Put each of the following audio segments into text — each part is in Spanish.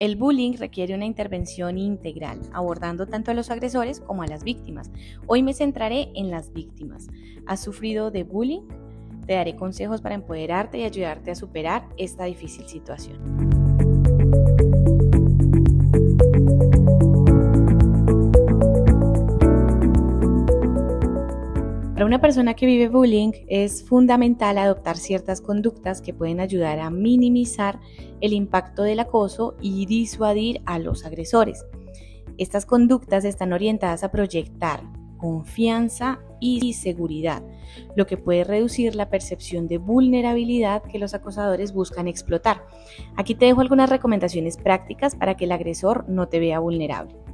El bullying requiere una intervención integral, abordando tanto a los agresores como a las víctimas. Hoy me centraré en las víctimas. ¿Has sufrido de bullying? Te daré consejos para empoderarte y ayudarte a superar esta difícil situación. Una persona que vive bullying es fundamental adoptar ciertas conductas que pueden ayudar a minimizar el impacto del acoso y disuadir a los agresores. Estas conductas están orientadas a proyectar confianza y seguridad, lo que puede reducir la percepción de vulnerabilidad que los acosadores buscan explotar. Aquí te dejo algunas recomendaciones prácticas para que el agresor no te vea vulnerable.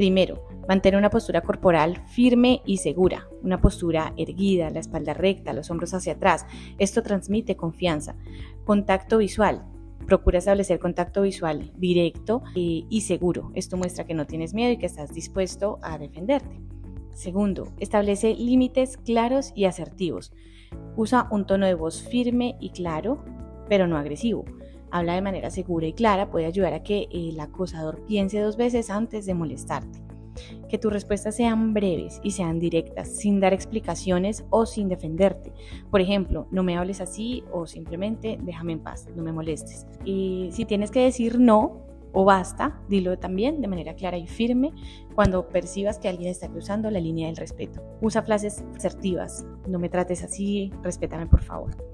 Primero, Mantén una postura corporal firme y segura, una postura erguida, la espalda recta, los hombros hacia atrás. Esto transmite confianza. Contacto visual. Procura establecer contacto visual directo y, y seguro. Esto muestra que no tienes miedo y que estás dispuesto a defenderte. Segundo, establece límites claros y asertivos. Usa un tono de voz firme y claro, pero no agresivo. Habla de manera segura y clara, puede ayudar a que el acosador piense dos veces antes de molestarte. Que tus respuestas sean breves y sean directas, sin dar explicaciones o sin defenderte. Por ejemplo, no me hables así o simplemente déjame en paz, no me molestes. Y si tienes que decir no, o basta, dilo también de manera clara y firme cuando percibas que alguien está cruzando la línea del respeto. Usa frases asertivas, no me trates así, respétame por favor.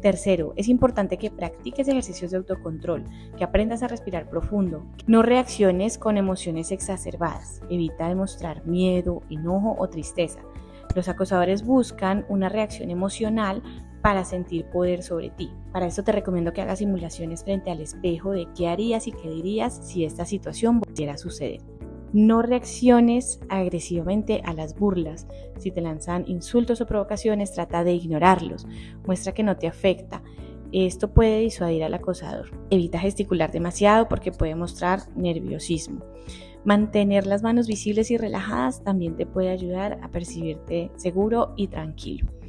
Tercero, es importante que practiques ejercicios de autocontrol, que aprendas a respirar profundo. No reacciones con emociones exacerbadas. Evita demostrar miedo, enojo o tristeza. Los acosadores buscan una reacción emocional para sentir poder sobre ti. Para eso te recomiendo que hagas simulaciones frente al espejo de qué harías y qué dirías si esta situación volviera a suceder. No reacciones agresivamente a las burlas. Si te lanzan insultos o provocaciones, trata de ignorarlos. Muestra que no te afecta. Esto puede disuadir al acosador. Evita gesticular demasiado porque puede mostrar nerviosismo. Mantener las manos visibles y relajadas también te puede ayudar a percibirte seguro y tranquilo.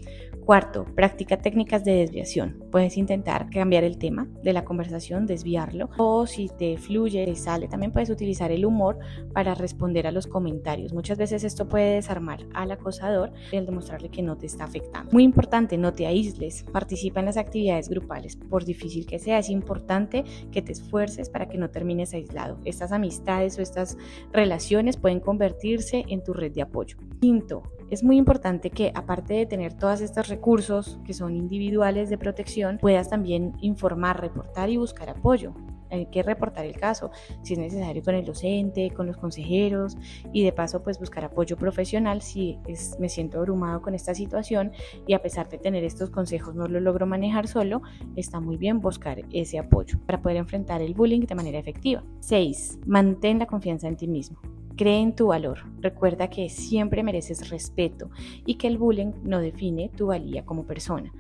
Cuarto, practica técnicas de desviación. Puedes intentar cambiar el tema de la conversación, desviarlo, o si te fluye, te sale, también puedes utilizar el humor para responder a los comentarios. Muchas veces esto puede desarmar al acosador y demostrarle que no te está afectando. Muy importante, no te aísles, participa en las actividades grupales. Por difícil que sea, es importante que te esfuerces para que no termines aislado. Estas amistades o estas relaciones pueden convertirse en tu red de apoyo. Quinto, es muy importante que aparte de tener todos estos recursos que son individuales de protección, puedas también informar, reportar y buscar apoyo. Hay que reportar el caso, si es necesario con el docente, con los consejeros y de paso pues buscar apoyo profesional si es, me siento abrumado con esta situación y a pesar de tener estos consejos no lo logro manejar solo, está muy bien buscar ese apoyo para poder enfrentar el bullying de manera efectiva. 6. Mantén la confianza en ti mismo. Cree en tu valor. Recuerda que siempre mereces respeto y que el bullying no define tu valía como persona.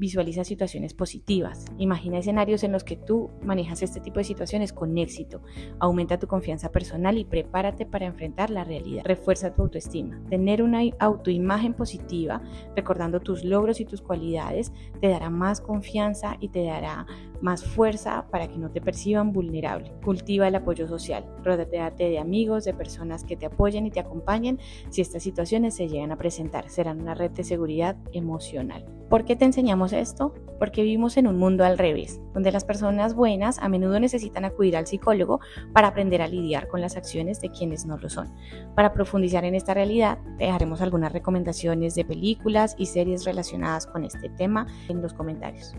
Visualiza situaciones positivas. Imagina escenarios en los que tú manejas este tipo de situaciones con éxito. Aumenta tu confianza personal y prepárate para enfrentar la realidad. Refuerza tu autoestima. Tener una autoimagen positiva, recordando tus logros y tus cualidades, te dará más confianza y te dará más fuerza para que no te perciban vulnerable. Cultiva el apoyo social. Rodéate de amigos, de personas que te apoyen y te acompañen si estas situaciones se llegan a presentar. Serán una red de seguridad emocional. ¿Por qué te enseñamos esto? Porque vivimos en un mundo al revés, donde las personas buenas a menudo necesitan acudir al psicólogo para aprender a lidiar con las acciones de quienes no lo son. Para profundizar en esta realidad, te dejaremos algunas recomendaciones de películas y series relacionadas con este tema en los comentarios.